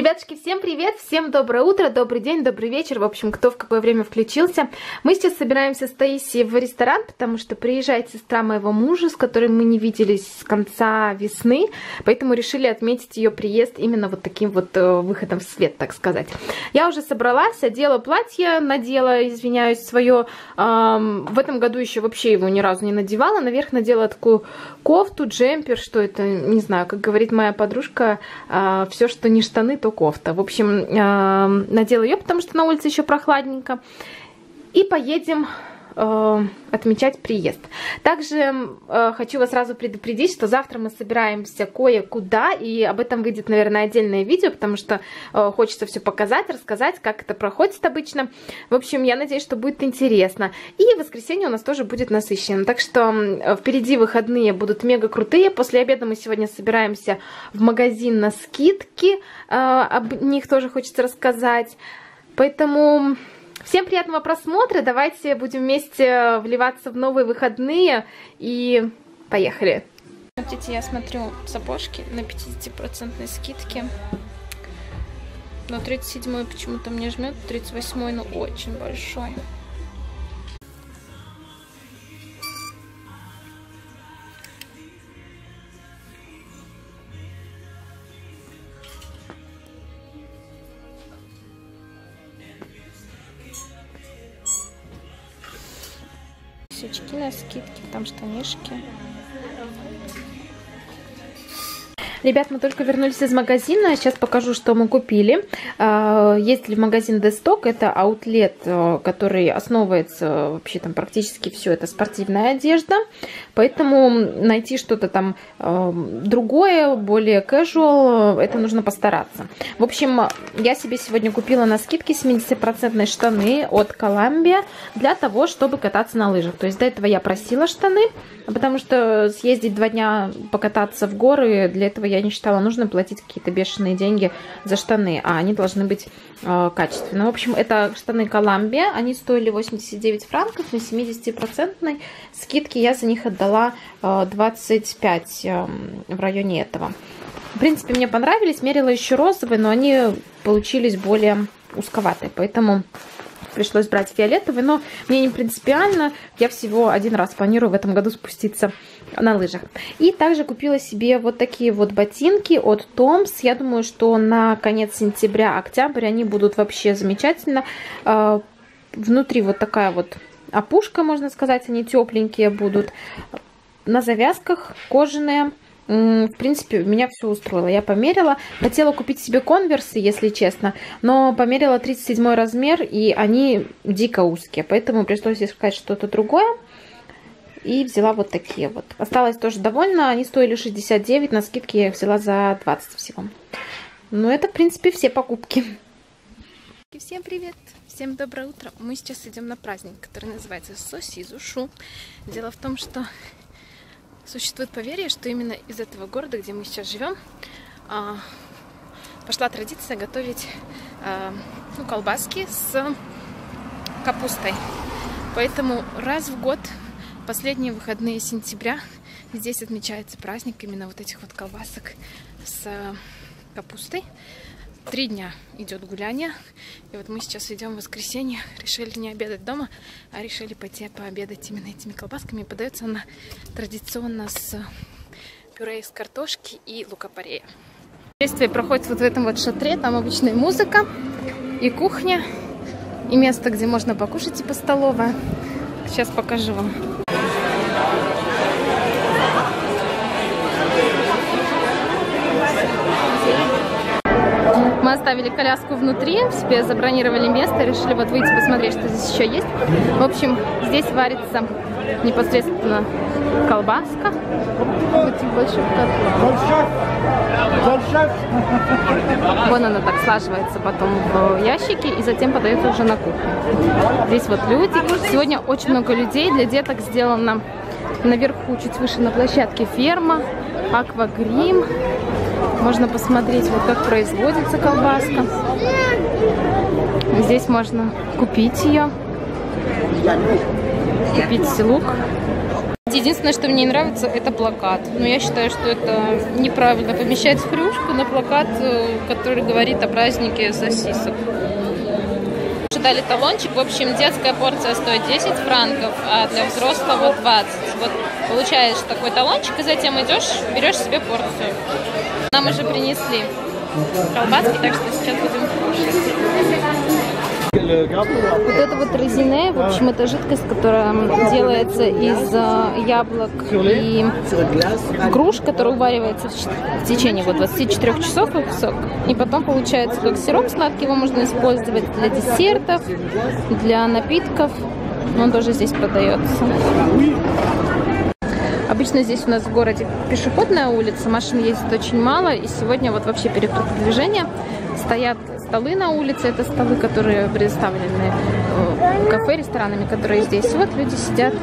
Ребятушки, всем привет, всем доброе утро, добрый день, добрый вечер, в общем, кто в какое время включился. Мы сейчас собираемся с Таисией в ресторан, потому что приезжает сестра моего мужа, с которой мы не виделись с конца весны, поэтому решили отметить ее приезд именно вот таким вот э, выходом в свет, так сказать. Я уже собралась, одела платье, надела, извиняюсь, свое, эм, в этом году еще вообще его ни разу не надевала, наверх надела такую кофту, джемпер, что это, не знаю, как говорит моя подружка, э, все, что не штаны, то кофта. В общем, э, надела ее, потому что на улице еще прохладненько. И поедем э, отмечать приезд. Также э, хочу вас сразу предупредить, что завтра мы собираемся кое-куда, и об этом выйдет, наверное, отдельное видео, потому что э, хочется все показать, рассказать, как это проходит обычно. В общем, я надеюсь, что будет интересно. И воскресенье у нас тоже будет насыщенным. Так что впереди выходные будут мега крутые. После обеда мы сегодня собираемся в магазин на скидки. Об них тоже хочется рассказать. Поэтому Всем приятного просмотра, давайте будем вместе вливаться в новые выходные и поехали. Смотрите, я смотрю сапожки на 50% скидке. Но 37 почему-то мне жмет, 38 ну очень большой. Очки на скидке, там штанишки. Ребят, мы только вернулись из магазина. Сейчас покажу, что мы купили. А, есть ли магазин Десток? Это аутлет, э, который основывается вообще там практически все. Это спортивная одежда. Поэтому найти что-то там э, другое, более casual, это нужно постараться. В общем, я себе сегодня купила на скидке 70% штаны от Columbia для того, чтобы кататься на лыжах. То есть до этого я просила штаны, потому что съездить два дня покататься в горы, для этого я не считала нужно платить какие-то бешеные деньги за штаны, а они должны быть э, качественные. В общем, это штаны Columbia, они стоили 89 франков, на 70% скидке я за них отдала э, 25 э, в районе этого. В принципе, мне понравились, мерила еще розовые, но они получились более узковатые, поэтому пришлось брать фиолетовый, но мне не принципиально, я всего один раз планирую в этом году спуститься на лыжах. И также купила себе вот такие вот ботинки от Tom's. Я думаю, что на конец сентября, октябрь они будут вообще замечательно. А, внутри вот такая вот опушка, можно сказать, они тепленькие будут. На завязках кожаные. В принципе, меня все устроило. Я померила. Хотела купить себе конверсы, если честно, но померила 37 размер, и они дико узкие. Поэтому пришлось искать что-то другое. И взяла вот такие вот. Осталось тоже довольна. Они стоили 69, на скидке я их взяла за 20 всего. Ну, это, в принципе, все покупки. Всем привет! Всем доброе утро! Мы сейчас идем на праздник, который называется Сосизушу. Дело в том, что существует поверье, что именно из этого города, где мы сейчас живем, а, пошла традиция готовить а, ну, колбаски с капустой. Поэтому раз в год последние выходные сентября здесь отмечается праздник именно вот этих вот колбасок с э, капустой. Три дня идет гуляние. И вот мы сейчас идем в воскресенье. Решили не обедать дома, а решили пойти пообедать именно этими колбасками. Подается она традиционно с пюре из картошки и лука-порея. Действие проходит вот в этом вот шатре. Там обычная музыка и кухня. И место, где можно покушать, типа столовая. Сейчас покажу вам. Оставили коляску внутри, себе забронировали место, решили вот выйти посмотреть, что здесь еще есть. В общем, здесь варится непосредственно колбаска. Больших Вон она так слаживается потом в ящики и затем подается уже на кухню. Здесь вот люди. Сегодня очень много людей. Для деток сделано наверху, чуть выше на площадке ферма, аквагрим. Можно посмотреть, вот как производится колбаска. Здесь можно купить ее. Купить лук. Единственное, что мне не нравится, это плакат. Но я считаю, что это неправильно помещать хрюшку на плакат, э, который говорит о празднике сосисок. Дали талончик. В общем, детская порция стоит 10 франков, а для взрослого 20. Вот получаешь такой талончик, и затем идешь, берешь себе порцию. Нам уже принесли колбаски, так что сейчас будем вот это вот резине, в общем, это жидкость, которая делается из э, яблок и груш, которая уваривается в течение вот 24 часов как сок. И потом получается как сироп сладкий, его можно использовать для десертов, для напитков. Он тоже здесь продается. Обычно здесь у нас в городе пешеходная улица, машин ездит очень мало, и сегодня вот вообще перекрыто движение. Стоят столы на улице, это столы, которые предоставлены э, кафе, ресторанами, которые здесь. Вот люди сидят.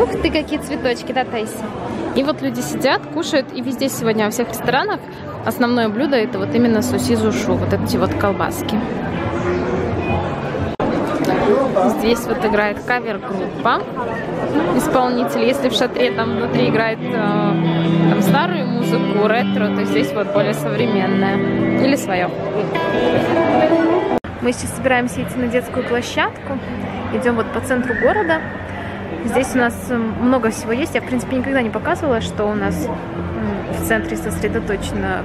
Ух ты, какие цветочки, да, Тайси? И вот люди сидят, кушают, и везде сегодня во всех ресторанах основное блюдо это вот именно сосизушу, вот эти вот колбаски. Здесь вот играет кавер-группа исполнитель. Если в шатре там внутри играет э, там старую музыку, ретро, то здесь вот более современная. Или свое. Мы сейчас собираемся идти на детскую площадку. Идем вот по центру города. Здесь у нас э, много всего есть. Я, в принципе, никогда не показывала, что у нас в центре сосредоточено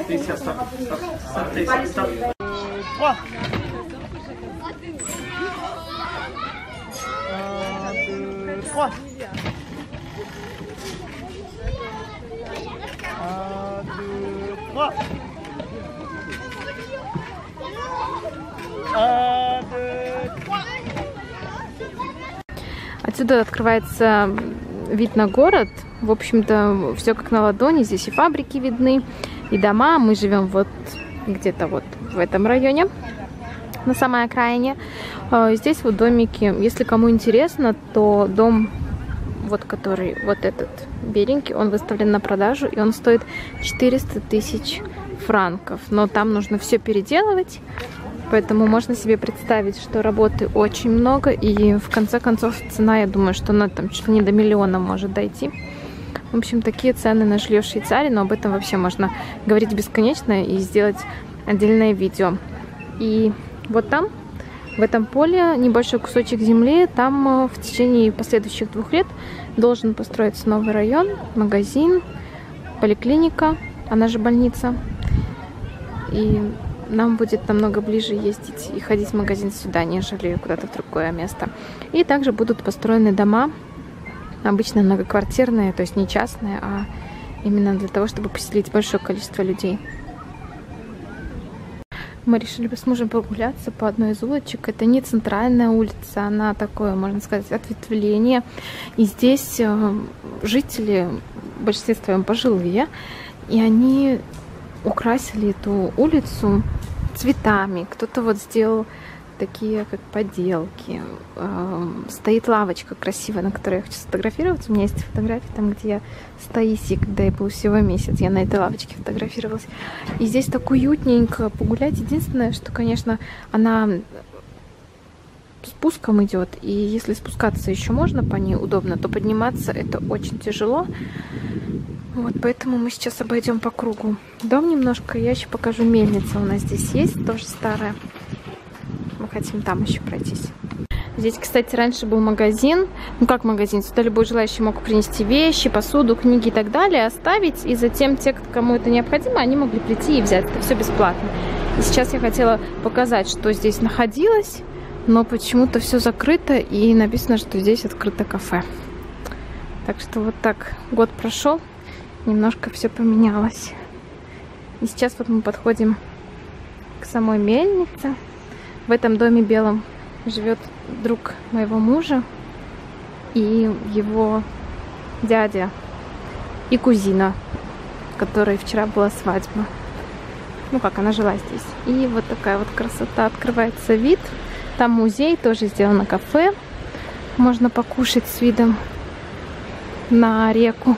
Atenção, stop, stop, stop, stop. Ó! Ó! Ó! Отсюда открывается вид на город. В общем-то, все как на ладони. Здесь и фабрики видны, и дома. Мы живем вот где-то вот в этом районе, на самой окраине. А, здесь вот домики. Если кому интересно, то дом, вот который, вот этот беленький, он выставлен на продажу, и он стоит 400 тысяч франков. Но там нужно все переделывать, поэтому можно себе представить, что работы очень много, и в конце концов цена, я думаю, что она там чуть ли не до миллиона может дойти. В общем, такие цены на жилье в Швейцарии, но об этом вообще можно говорить бесконечно и сделать отдельное видео. И вот там в этом поле небольшой кусочек земли. Там э, в течение последующих двух лет должен построиться новый район, магазин, поликлиника, она же больница. И нам будет намного ближе ездить и ходить в магазин сюда, нежели куда-то в другое место. И также будут построены дома, обычно многоквартирные, то есть не частные, а именно для того, чтобы поселить большое количество людей. Мы решили с мужем прогуляться по одной из улочек. Это не центральная улица, она такое, можно сказать, ответвление. И здесь э, жители, в большинстве своем пожилые, и они украсили эту улицу цветами. Кто-то вот сделал такие как поделки. Стоит лавочка красивая, на которой я хочу сфотографироваться. У меня есть фотографии там, где я с Таисией, когда я был всего месяц. Я на этой лавочке фотографировалась. И здесь так уютненько погулять. Единственное, что, конечно, она спуском идет, и если спускаться еще можно по ней удобно, то подниматься это очень тяжело. Вот, поэтому мы сейчас обойдем по кругу дом немножко. Я еще покажу мельница у нас здесь есть, тоже старая. Мы хотим там еще пройтись. Здесь, кстати, раньше был магазин. Ну, как магазин? Сюда любой желающий мог принести вещи, посуду, книги и так далее, оставить. И затем те, кому это необходимо, они могли прийти и взять. Это все бесплатно. И сейчас я хотела показать, что здесь находилось. Но почему-то все закрыто. И написано, что здесь открыто кафе. Так что вот так год прошел. Немножко все поменялось. И сейчас вот мы подходим к самой мельнице. В этом доме белом живет друг моего мужа и его дядя и кузина, которой вчера была свадьба. Ну как, она жила здесь. И вот такая вот красота. Открывается вид. Там музей, тоже сделано кафе. Можно покушать с видом на реку.